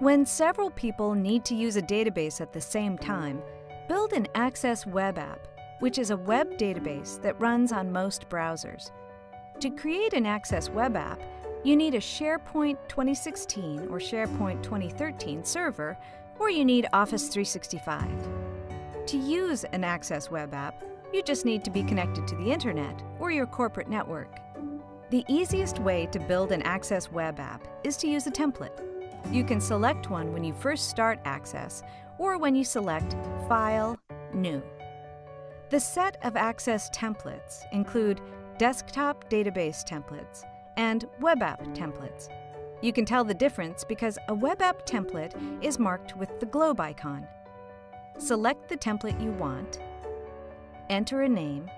When several people need to use a database at the same time, build an Access Web App, which is a web database that runs on most browsers. To create an Access Web App, you need a SharePoint 2016 or SharePoint 2013 server, or you need Office 365. To use an Access Web App, you just need to be connected to the Internet or your corporate network. The easiest way to build an Access Web App is to use a template. You can select one when you first start Access or when you select File, New. The set of Access templates include desktop database templates and web app templates. You can tell the difference because a web app template is marked with the globe icon. Select the template you want, enter a name,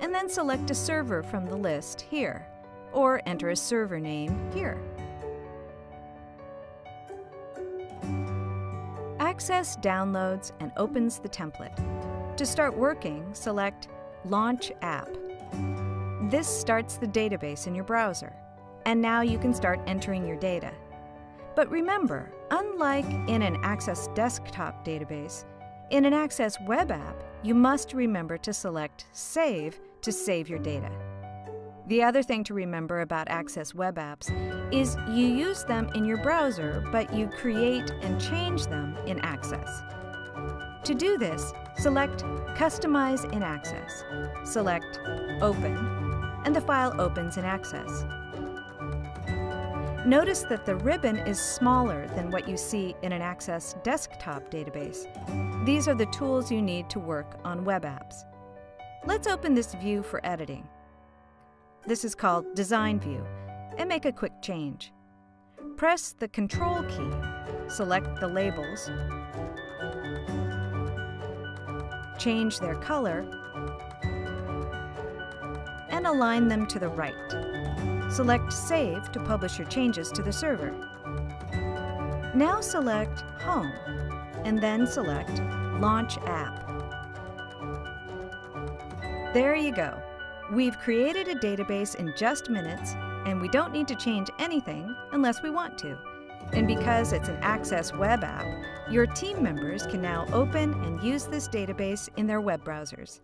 and then select a server from the list here or enter a server name here. Access downloads and opens the template. To start working, select Launch App. This starts the database in your browser, and now you can start entering your data. But remember, unlike in an Access desktop database, in an Access web app, you must remember to select Save to save your data. The other thing to remember about Access web apps is you use them in your browser, but you create and change them in Access. To do this, select Customize in Access, select Open, and the file opens in Access. Notice that the ribbon is smaller than what you see in an Access desktop database. These are the tools you need to work on web apps. Let's open this view for editing. This is called Design View, and make a quick change. Press the Control key, select the labels, change their color, and align them to the right. Select Save to publish your changes to the server. Now select Home, and then select Launch App. There you go. We've created a database in just minutes, and we don't need to change anything unless we want to. And because it's an Access web app, your team members can now open and use this database in their web browsers.